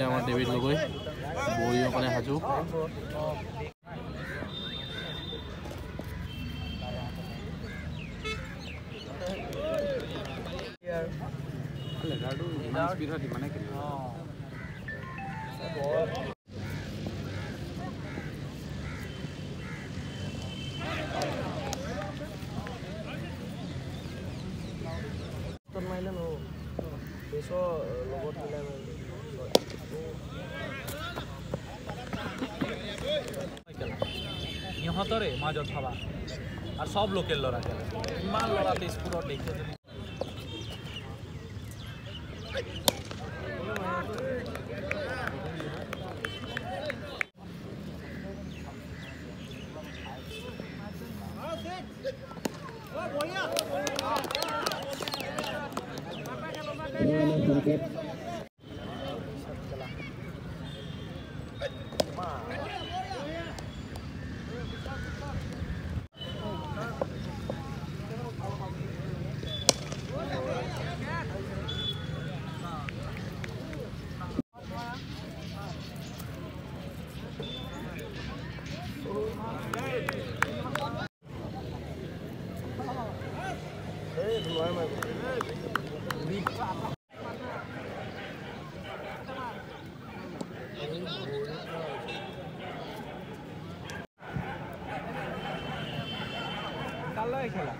আমাৰ ডেভিড লগৈ বহি অকালে সাজু লেজাৰটো ইমান স্পীড হয় মানে বেছৰ লগত মিলাই সিহঁতৰে মাজত ভাবা আৰু চব লোকেল ল'ৰা খেলে ইমান ল'ৰা স্কুলত দেখিছে খেলা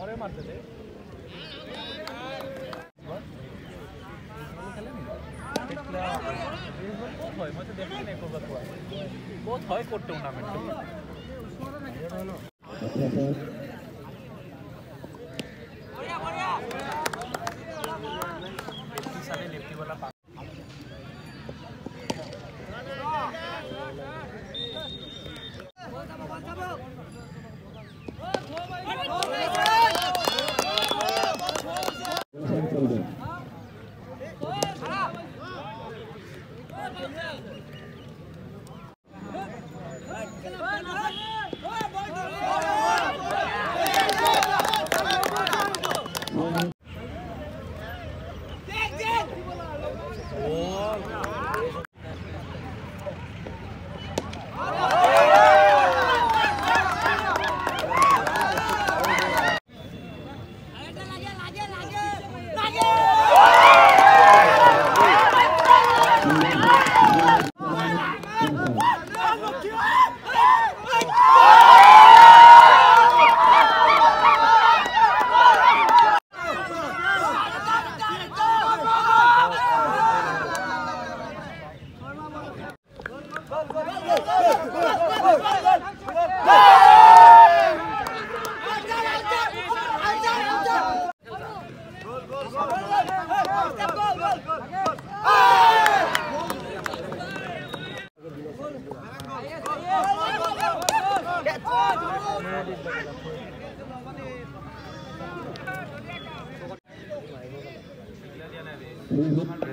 অরে মারতে দে মই তো দেখি নাই করবার বহুত হয় কোর টুর্নামেন্ট सारे উলিয়াই দিব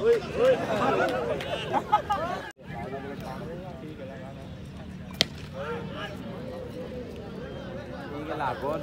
Oi, oi. agora,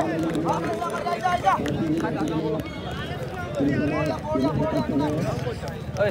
啊，不要不要不要！哎，